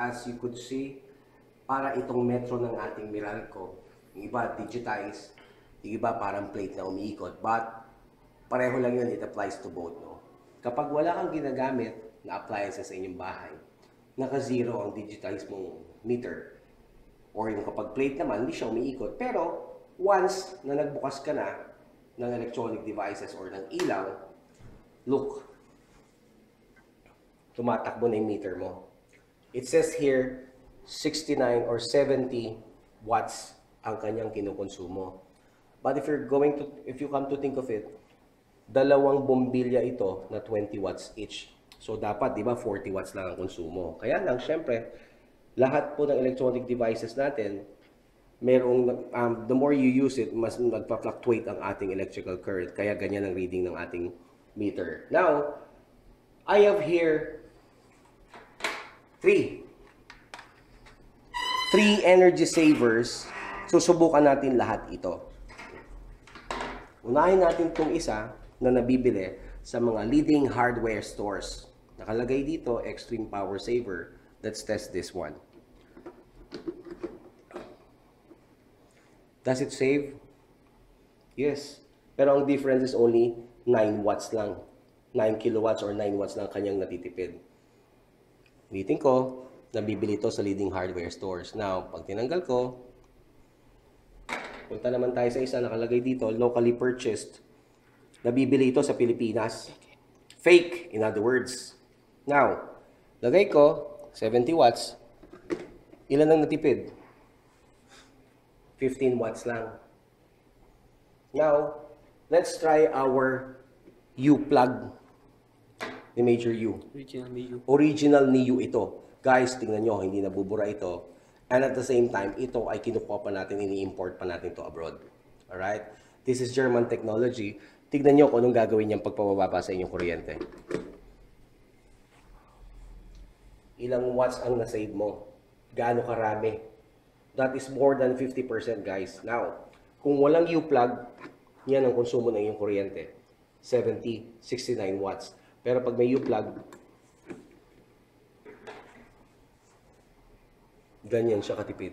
as you could see, para itong metro ng ating Meralco. Yung iba, digitize. Yung iba, parang plate na umiikot. But, pareho lang yun, it applies to both. No? Kapag wala kang ginagamit na appliances sa inyong bahay, naka-zero ang digitize mong meter. Or yung kapag plate naman, hindi siya umiikot. Pero, once na nagbukas ka na ng electronic devices or ng ilaw, look, tumatakbo na yung meter mo. It says here, 69 or 70 watts ang kanyang kinukonsumo. But if you're going to, if you come to think of it, dalawang bombilya ito na 20 watts each. So dapat, di ba, 40 watts lang ang konsumo. Kaya lang, syempre, lahat po ng electronic devices natin, merong, um, the more you use it, mas nagpa-fluctuate ang ating electrical current. Kaya ganyan ang reading ng ating meter. Now, I have here three. Three energy savers. Susubukan natin lahat ito. Unahin natin itong isa na nabibili sa mga leading hardware stores. Nakalagay dito, Extreme Power Saver. Let's test this one. Does it save? Yes. Pero ang difference is only 9 watts lang. 9 kilowatts or 9 watts lang kanyang natitipid. Ulitin ko, nabibili ito sa leading hardware stores. Now, pag tinanggal ko, punta naman tayo sa isa nakalagay dito, locally purchased. Nabibili ito sa Pilipinas. Fake, in other words. Now, lagay ko, 70 watts. Ilan ang natipid? 15 watts lang. Now, let's try our U-plug ni Major U. Original menu. Original NIU ito. Guys, tingnan nyo, hindi nabubura ito. And at the same time, ito ay kinukuha pa natin, ini-import pa natin to abroad. Alright? This is German technology. Tignan nyo kung anong gagawin niyang pagpapababa sa inyong kuryente. Ilang watts ang nasave mo? Gaano karami? That is more than 50% guys. Now, kung walang U-plug, yan ang konsumo ng iyong kuryente. 70, 69 watts. Pero pag may U-plug, ganyan siya katipid.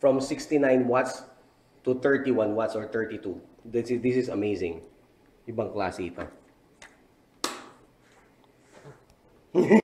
From 69 watts to 31 watts or 32. This is, this is amazing. Ibang klase ito.